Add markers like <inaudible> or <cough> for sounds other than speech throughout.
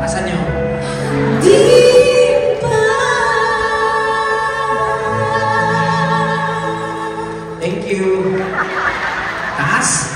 Asan nyo? Di ba? Thank you. Taas?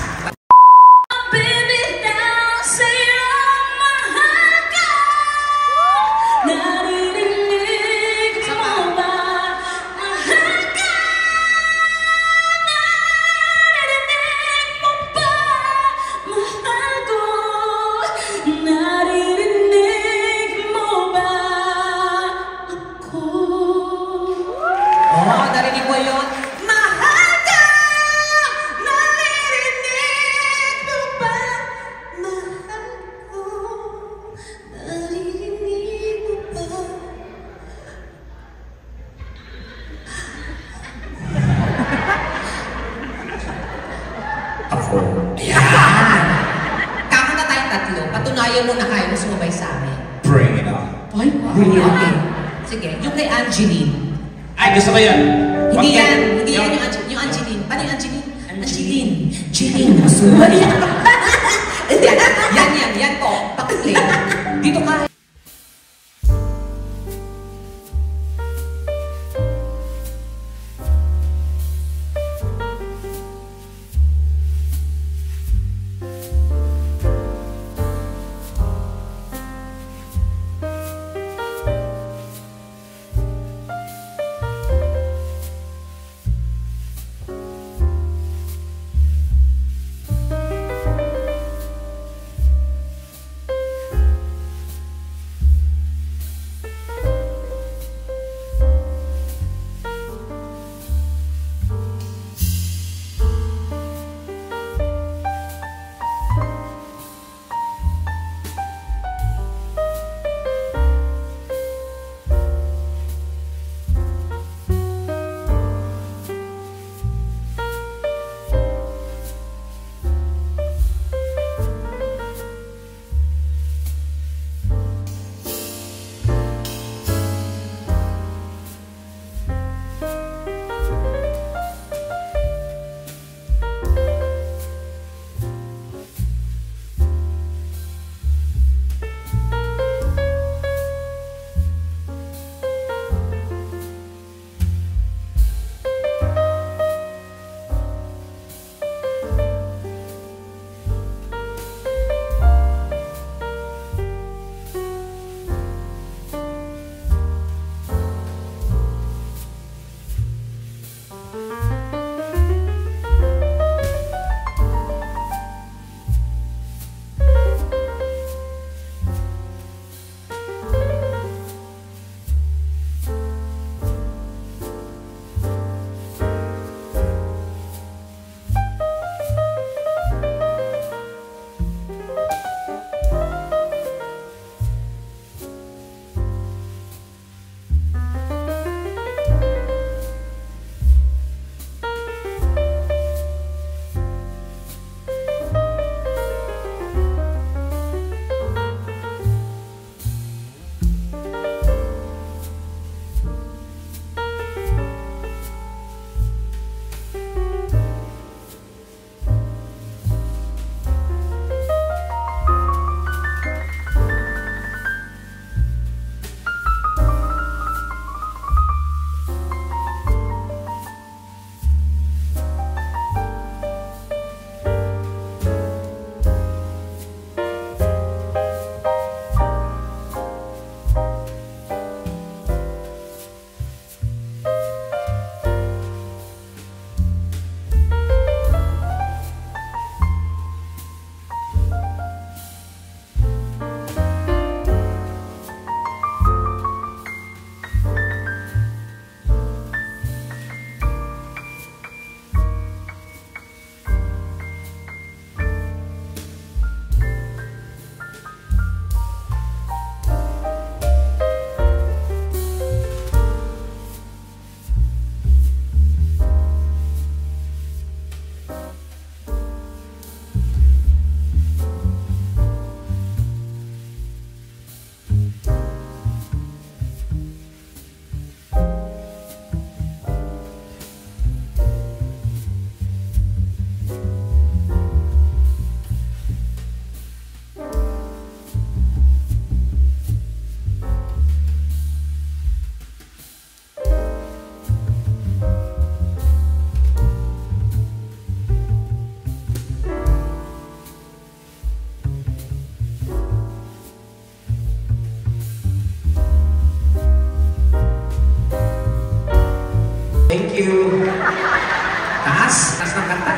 Ng kanta.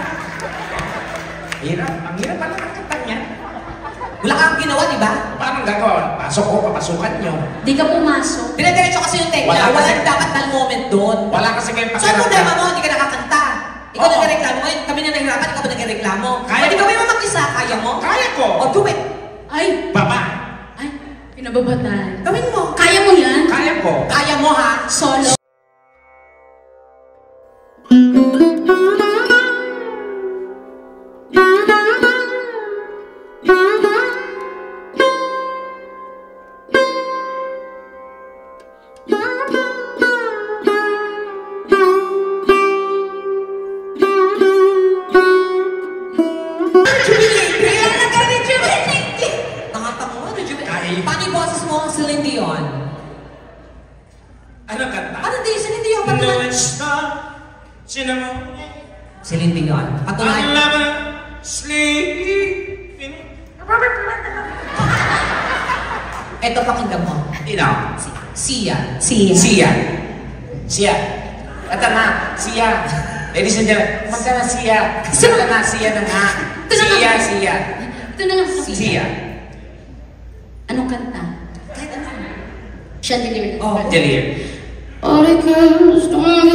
Hirap. Ang hirap pala ng kanta niya. Wala kang ginawa, di ba? Paano gagawin? Pasok ko, papasukan niyo. Di ka pumasok. Dire-diretso kasi yung tekla. Wala Wala, kasi- dapat ng moment doon. Wala kasi kayong So, ano problema pakiramdam. mo? Hindi ka nakakanta. Ikaw Oo. nagreklamo ngayon. Kami na nahihirapan, ikaw pa nagreklamo. Kaya Pwede ko. gawin mo mag-isa. Kaya mo? Kaya ko. O, do it. Ay, Baba. ay, pinababatay. Gawin mo. Kaya mo yan? Kaya ko. Kaya mo, ha? Solo. Ito, pakinggan mo. Ino. Sia. Siya. Sia. Sia. Ito na. Sia. Ladies and gentlemen, magka na Sia. Sia na. Sia na nga. Ito na nga. Sia, Sia. Ito na nga. Sia. Anong kanta? Kahit ano. Chandelier. Oh. Delir. All the girls don't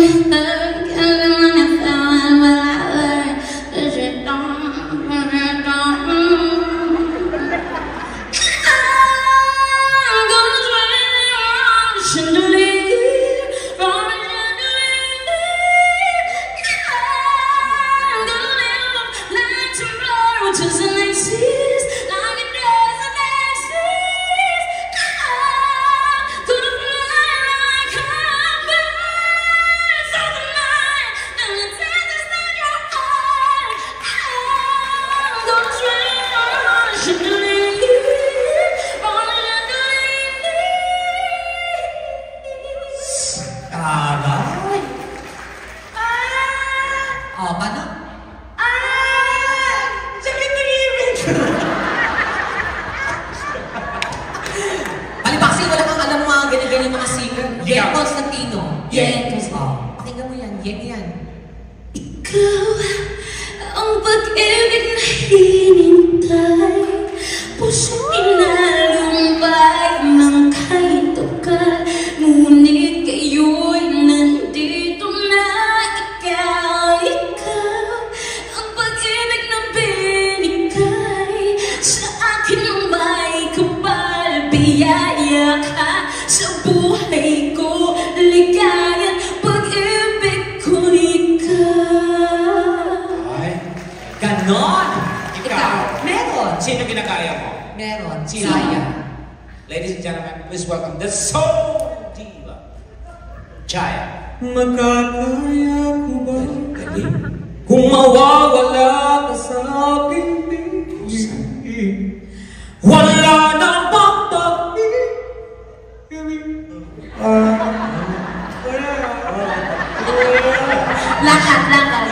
Yen Constantino. Yen. Sino kinakaya mo? Meron. Sino? Saya. Ladies and gentlemen, please welcome the Soul Diva, Chaya. Magkakaya ko ba Galing. kung mawawala ka sa aking piling? Wala nang papapili. Lakad, lakad.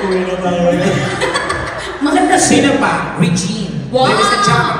Maganda Sino pa? Regine. Wow. Ladies and gentlemen, please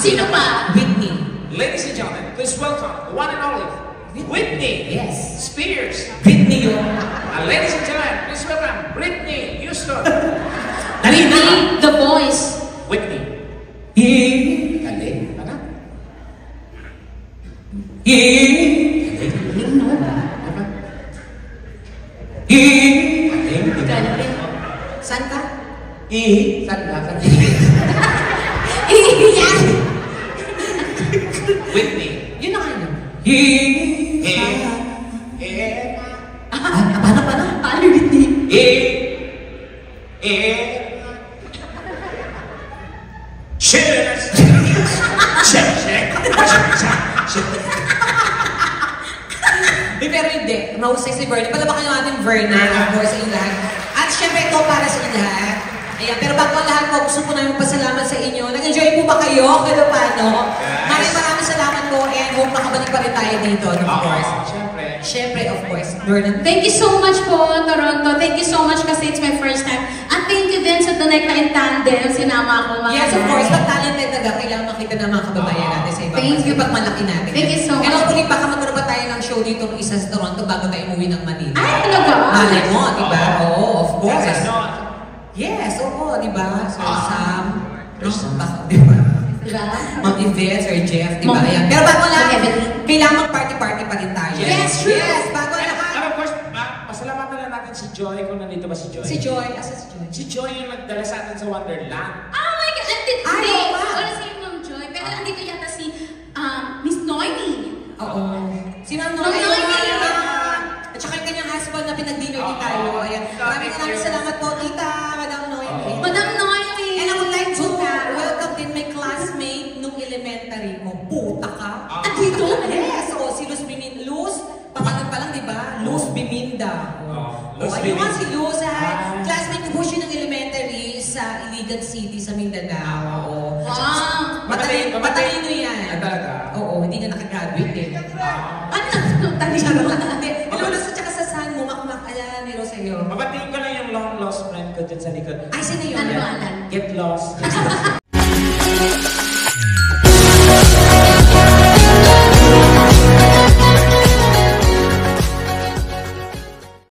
Sino pa? Whitney Ladies and gentlemen, please welcome the one and only Whitney Yes. Spears. Britney yun. Uh, ladies and gentlemen, please welcome Britney Houston. <laughs> Whitney, The Voice. Whitney. Hi- Dali. Ano? hi- Galing, no? hi- Galing. Saan ka? I. Saan ka? Saan ka? Eh. Eh. Cheers! Check, check. Check. Di, pero hindi. Mahusay si Verna. Palabakan yung ating Verna, of course, sa inyo lahat. At syempre, ito para sa inyo lahat. Ayan, pero bago ang lahat po, gusto ko namin pasalamat sa inyo. Nag-enjoy po ba kayo? Kaya paano? Yes. Maraming maraming salamat po and hope makabalik pa rin tayo dito, of course. syempre. Syempre, of course, Verna. Thank you so much po, Toronto. Thank you so much kasi it's my first time. At thank you din sa ka in Tandem. Sinama ako mga Yes, of course. Pag talented na kailangan makita ng mga kababayan natin sa ibang Thank you. Pag malaki natin. Thank you so much. hopefully, baka magkaroon pa tayo ng show dito ng isa sa Toronto bago tayo umuwi ng Manila. Ay, talaga? Malay mo, di ba? Oo, of course. Yes? Yes, oo, di ba? Sir Ah. Sam, no? Baka, di ba? Diba? Ma'am Yvette, Sir Jeff, di ba? Pero bago Evelyn. kailangan mag-party-party pa rin tayo. Yes, true. Yes, bago And, lahat. and of course, pa- pasalamatan na natin si Joy kung nandito ba si Joy. Si Joy, asa si Joy? Si Joy yung nagdala sa atin sa Wonderland. Oh my God! Andito, Ay, hindi. Wala si Ma'am Joy. Pero andito yata si um, Miss Noemi. Oo. Si Ma'am Ma'am Noy. Noy. At saka yung kanyang husband na pinag-dinner din Oo. tayo. Ayan. Maraming maraming salamat po, Tita, Biminda. Oh, O, Luz ayun nga si Luz, ha? Ah. Classmate ko po siya ng elementary sa Iligan City sa Mindanao. Oo. Wow! Matalino, matalino yan. Ah, talaga? Oo, hindi nga nakagraduate eh. Ah. Ano? Tali Charot lang. Hindi. Ilulus at saka sa San mo, makmak, alala nilo sa'yo. Mabatiin ko lang yung long lost friend ko dyan sa likod. Ay, sino yun? Ano? Get lost. <laughs>